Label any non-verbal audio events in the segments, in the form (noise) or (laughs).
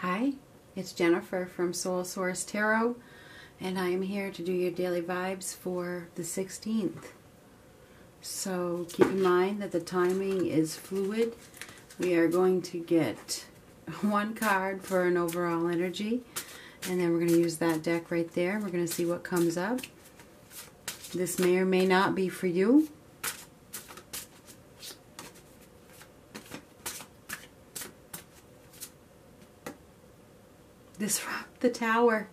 Hi, it's Jennifer from Soul Source Tarot, and I am here to do your daily vibes for the 16th. So keep in mind that the timing is fluid. We are going to get (laughs) one card for an overall energy, and then we're going to use that deck right there. We're going to see what comes up. This may or may not be for you. This the tower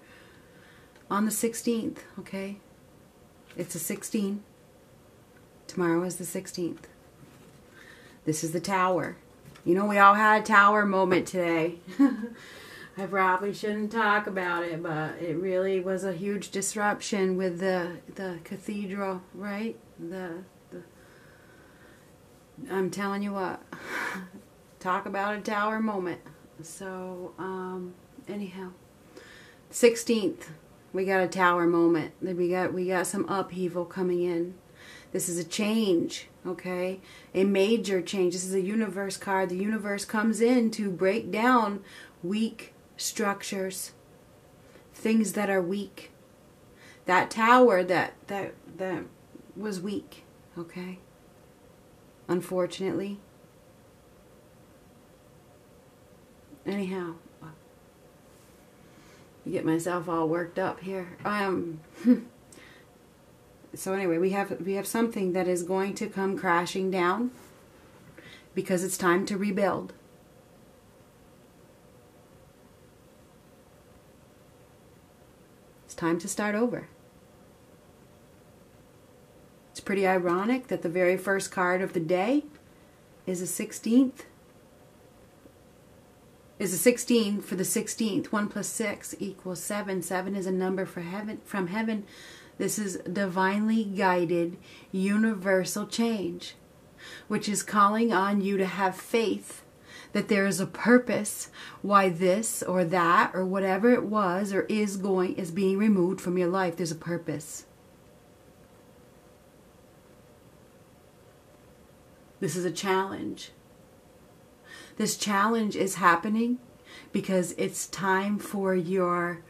on the 16th, okay? It's a 16. Tomorrow is the 16th. This is the tower. You know, we all had a tower moment today. (laughs) I probably shouldn't talk about it, but it really was a huge disruption with the the cathedral, right? The the I'm telling you what. (laughs) Talk about a tower moment. So, um anyhow, 16th, we got a tower moment. We got we got some upheaval coming in. This is a change, okay? A major change. This is a universe card. The universe comes in to break down weak structures, things that are weak. That tower that that that was weak, okay? Unfortunately. Anyhow, get myself all worked up here. Um (laughs) so anyway, we have we have something that is going to come crashing down because it's time to rebuild. It's time to start over. It's pretty ironic that the very first card of the day is the 16th is a 16 for the 16th. 1 plus 6 equals 7. 7 is a number for heaven from heaven. This is divinely guided universal change, which is calling on you to have faith that there is a purpose why this or that or whatever it was or is going is being removed from your life. There's a purpose. This is a challenge. This challenge is happening because it's time for your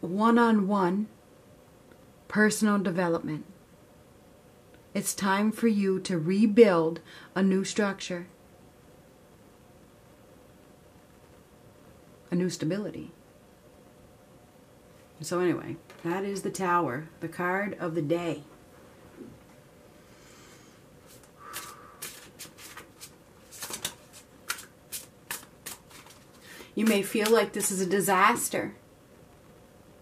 one on one personal development. It's time for you to rebuild a new structure, a new stability. So, anyway, that is the tower, the card of the day. You may feel like this is a disaster.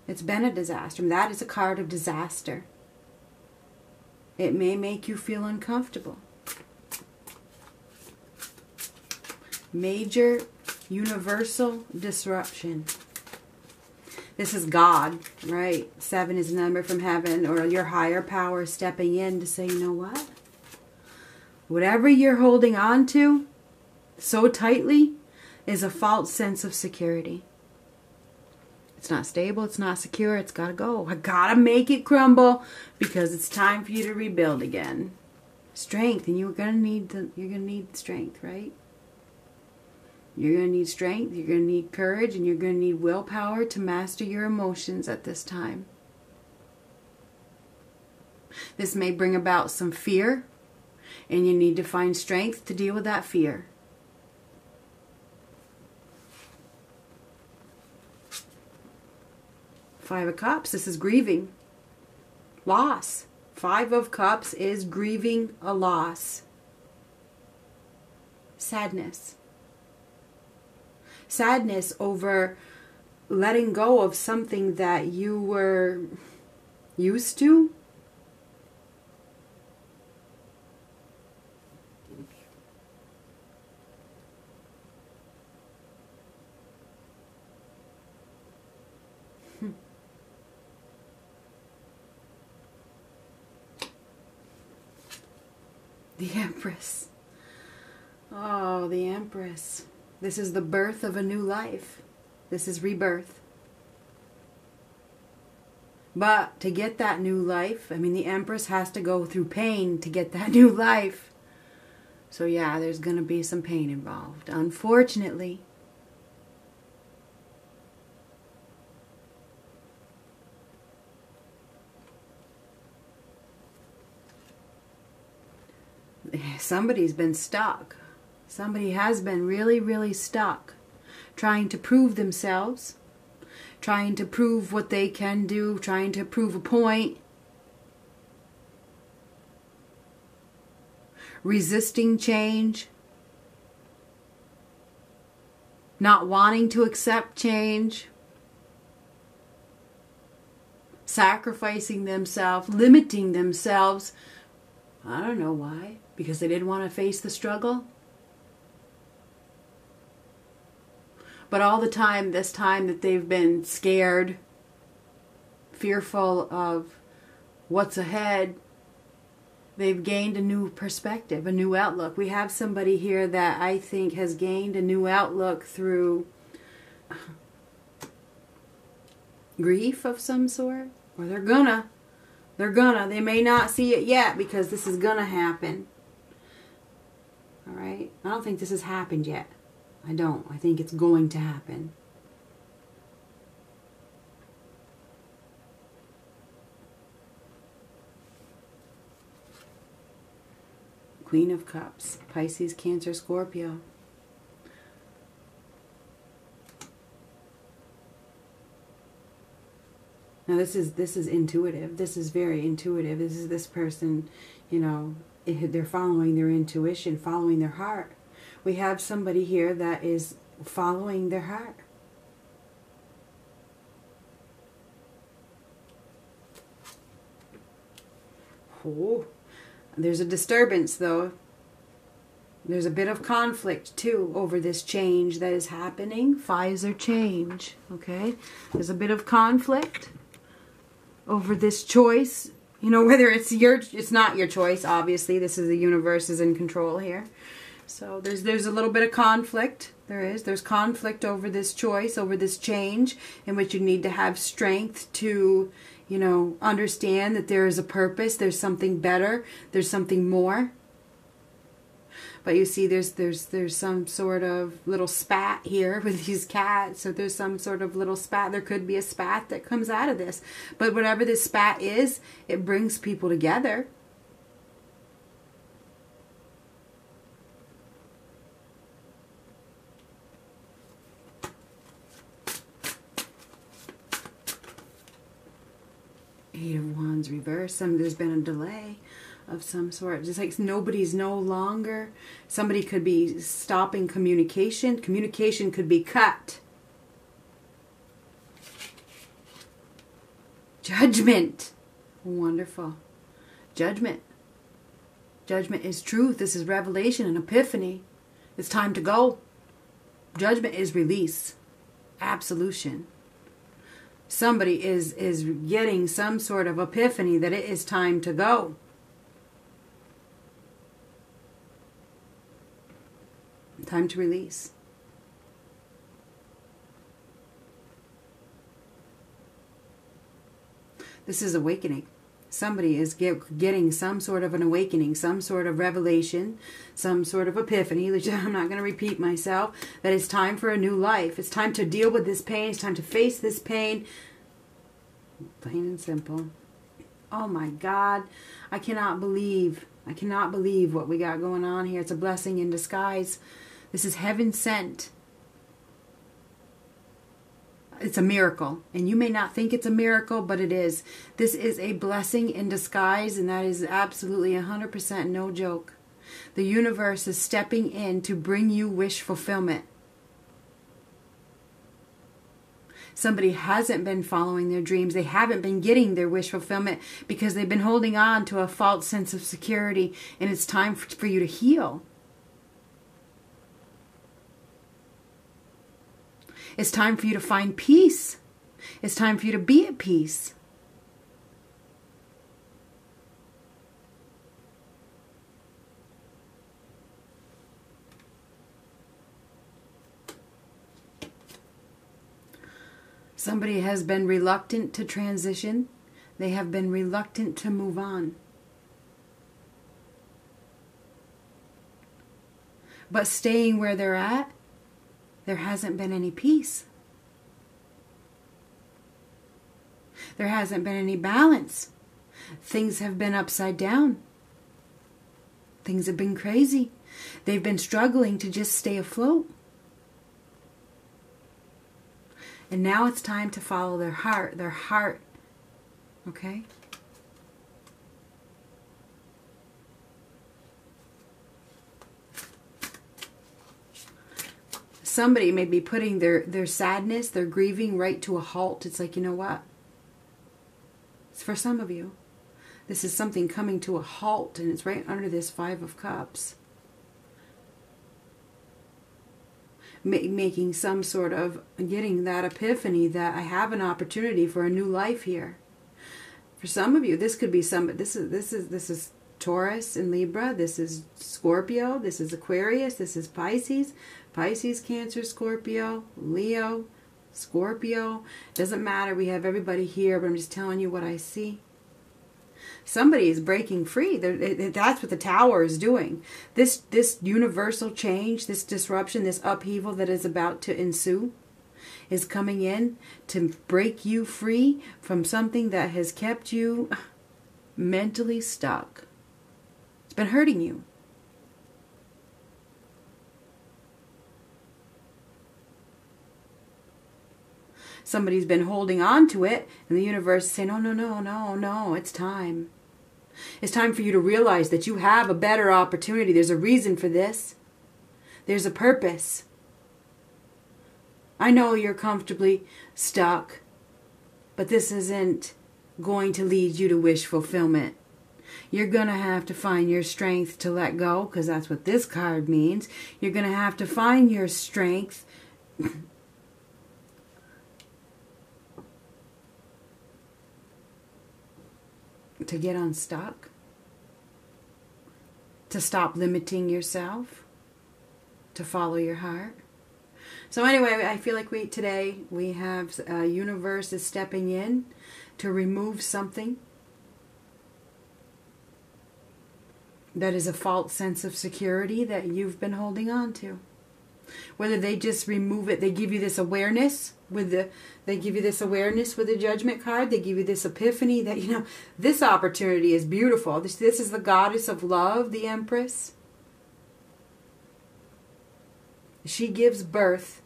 It's been a disaster. That is a card of disaster. It may make you feel uncomfortable. Major universal disruption. This is God, right? Seven is a number from heaven or your higher power stepping in to say, you know what? Whatever you're holding on to so tightly, is a false sense of security. It's not stable, it's not secure, it's got to go. I got to make it crumble because it's time for you to rebuild again. Strength, and you're going to need the, you're going to need strength, right? You're going to need strength, you're going to need courage, and you're going to need willpower to master your emotions at this time. This may bring about some fear, and you need to find strength to deal with that fear. Five of Cups, this is grieving. Loss. Five of Cups is grieving a loss. Sadness. Sadness over letting go of something that you were used to The Empress. Oh, the Empress. This is the birth of a new life. This is rebirth. But to get that new life, I mean, the Empress has to go through pain to get that (laughs) new life. So, yeah, there's going to be some pain involved. Unfortunately, somebody's been stuck. Somebody has been really, really stuck trying to prove themselves, trying to prove what they can do, trying to prove a point, resisting change, not wanting to accept change, sacrificing themselves, limiting themselves. I don't know why. Because they didn't want to face the struggle. But all the time, this time that they've been scared, fearful of what's ahead, they've gained a new perspective, a new outlook. We have somebody here that I think has gained a new outlook through grief of some sort, or they're gonna. They're gonna. They may not see it yet because this is gonna happen. All right? I don't think this has happened yet. I don't. I think it's going to happen. Queen of Cups, Pisces, Cancer, Scorpio. Now this is this is intuitive. This is very intuitive. This is this person, you know, eh, they're following their intuition, following their heart. We have somebody here that is following their heart. Oh, there's a disturbance though. There's a bit of conflict too over this change that is happening. Pfizer change, okay? There's a bit of conflict over this choice. You know, (laughs) whether it's your, it's not your choice, obviously. This is the universe is in control here. So there's there's a little bit of conflict. There is. There's conflict over this choice, over this change, in which you need to have strength to, you know, understand that there is a purpose, there's something better, there's something more. But you see, there's there's there's some sort of little spat here (laughs) with these cats. So there's some sort of little spat. There could be a spat that comes out of this. But whatever this spat is, it brings people together. Eight of Wands reverse. Some there's been a delay of some sort. Just like nobody's no longer. Somebody could be stopping communication. Communication could be cut. Judgment. Wonderful. Judgment. Judgment is truth. This is revelation and epiphany. It's time to go. Judgment is release. Absolution. Somebody is is getting some sort of epiphany that it is time to go. Time to release. This is awakening. Somebody is get, getting some sort of an awakening, some sort of revelation, some sort of epiphany. (laughs) I'm not going to repeat myself. That it's time for a new life. It's time to deal with this pain. It's time to face this pain. Plain and simple. Oh my God. I cannot believe. I cannot believe what we got going on here. It's a blessing in disguise. This is heaven sent. It's a miracle. And you may not think it's a miracle, but it is. This is a blessing in disguise, and that is absolutely 100% no joke. The universe is stepping in to bring you wish fulfillment. Somebody hasn't been following their dreams. They haven't been getting their wish fulfillment because they've been holding on to a false sense of security, and it's time for you to heal. It's time for you to find peace. It's time for you to be at peace. Somebody has been reluctant to transition. They have been reluctant to move on. But staying where they're at there hasn't been any peace. There hasn't been any balance. Things have been upside down. Things have been crazy. They've been struggling to just stay afloat. And now it's time to follow their heart. Their heart. Okay? Somebody may be putting their, their sadness, their grieving right to a halt. It's like, you know what? It's for some of you. This is something coming to a halt, and it's right under this Five of Cups. Making some sort of getting that epiphany that I have an opportunity for a new life here. For some of you, this could be some. This is this is this is Taurus and Libra. This is Scorpio. This is Aquarius. This is Pisces. Pisces, Cancer, Scorpio, Leo, Scorpio. Doesn't matter. We have everybody here, but I'm just telling you what I see somebody is breaking free. That's what the tower is doing. This this universal change, this disruption, this upheaval that is about to ensue is coming in to break you free from something that has kept you mentally stuck. It's been hurting you. Somebody's been holding on to it and the universe is saying no no no no no it's time it's time for you to realize that you have a better opportunity. There's a reason for this, there's a purpose. I know you're comfortably stuck, but this isn't going to lead you to wish fulfillment. You're going to have to find your strength to let go because that's what this card means. You're going to have to find your strength to get unstuck, to stop limiting yourself, to follow your heart. So anyway, I feel like we today we have a uh, universe is stepping in to remove something that is a false sense of security that you've been holding on to whether they just remove it they give you this awareness with the they give you this awareness with the judgment card they give you this epiphany that you know this opportunity is beautiful. This this is the goddess of love the empress. She gives birth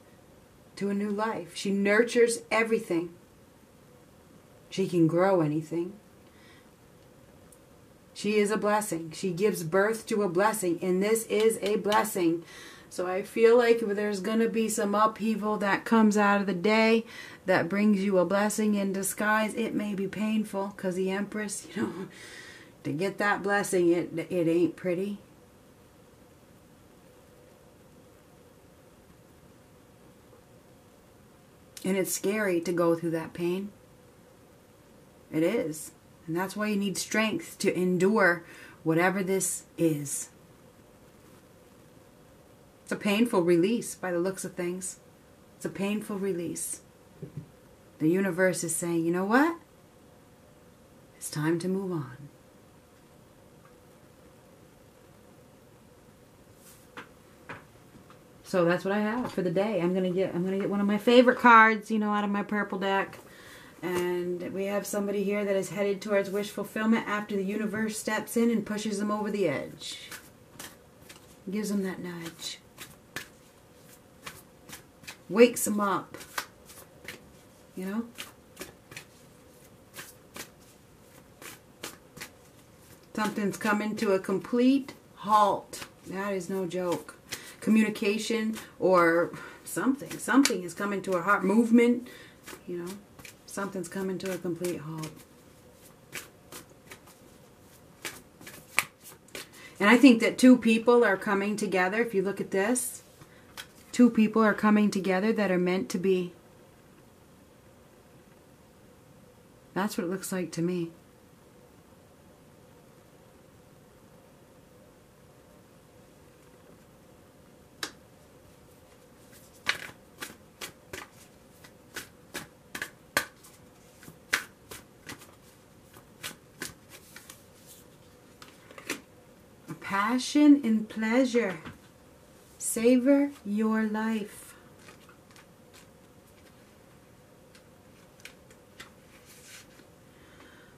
to a new life. She nurtures everything. She can grow anything. She is a blessing. She gives birth to a blessing and this is a blessing so I feel like there's going to be some upheaval that comes out of the day that brings you a blessing in disguise. It may be painful because the Empress, (laughs) you know, to get that blessing, it, it ain't pretty. And it's scary to go through that pain. It is. And that's why you need strength to endure whatever this is. It's a painful release by the looks of things. It's a painful release. The universe is saying, you know what? It's time to move on. So that's what I have for the day. I'm gonna get I'm gonna get one of my favorite cards, you know, out of my purple deck. And we have somebody here that is headed towards wish fulfillment after the universe steps in and pushes them over the edge. Gives them that nudge wakes them up. You know? Something's coming to a complete halt. That is no joke. Communication or something. Something is coming to a heart movement. You know, something's coming to a complete halt. And I think that two people are coming together. If you look at this, two people are coming together that are meant to be. That's what it looks like to me. A passion and pleasure. Savor your life.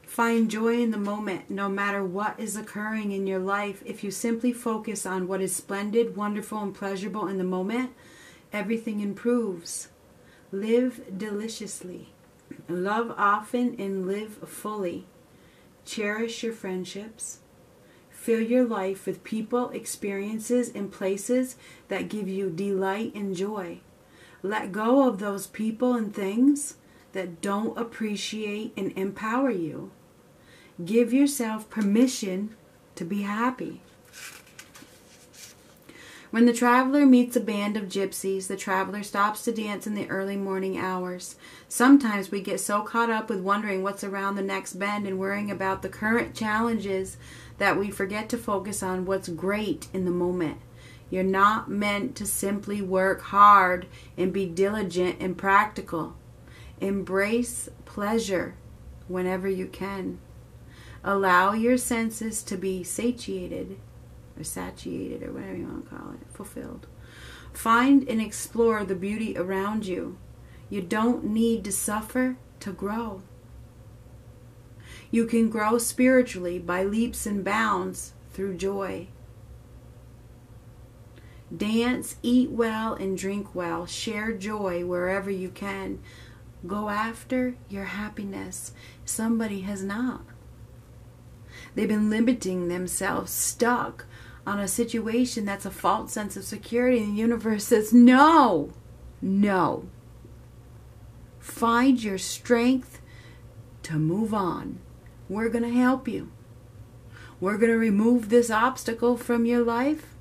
Find joy in the moment, no matter what is occurring in your life. If you simply focus on what is splendid, wonderful, and pleasurable in the moment, everything improves. Live deliciously. Love often and live fully. Cherish your friendships. Fill your life with people, experiences, and places that give you delight and joy. Let go of those people and things that don't appreciate and empower you. Give yourself permission to be happy. When the traveler meets a band of gypsies, the traveler stops to dance in the early morning hours. Sometimes we get so caught up with wondering what's around the next bend and worrying about the current challenges that we forget to focus on what's great in the moment. You're not meant to simply work hard and be diligent and practical. Embrace pleasure whenever you can. Allow your senses to be satiated or satiated or whatever you want to call it, fulfilled. Find and explore the beauty around you. You don't need to suffer to grow. You can grow spiritually by leaps and bounds through joy. Dance, eat well, and drink well. Share joy wherever you can. Go after your happiness. Somebody has not. They've been limiting themselves, stuck on a situation that's a false sense of security, and the universe says, No, no. Find your strength to move on. We're going to help you. We're going to remove this obstacle from your life.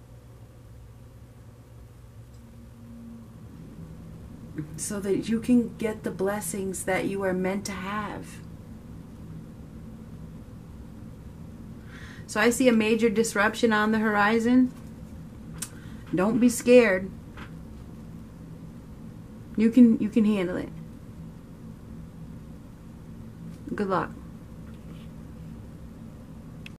So that you can get the blessings that you are meant to have. So I see a major disruption on the horizon. Don't be scared. You can you can handle it. Good luck.